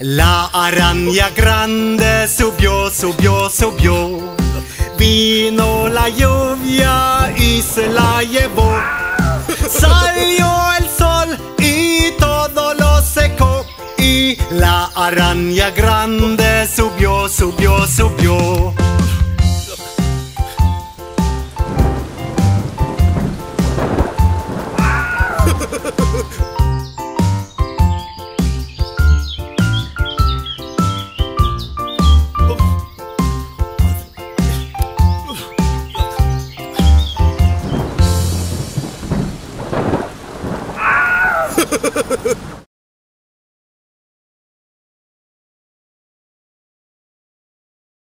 La araña grande subió, subió, subió. Vino la lluvia y se la llevó. Salió el sol y todo lo secó. Y la araña grande subió, subió.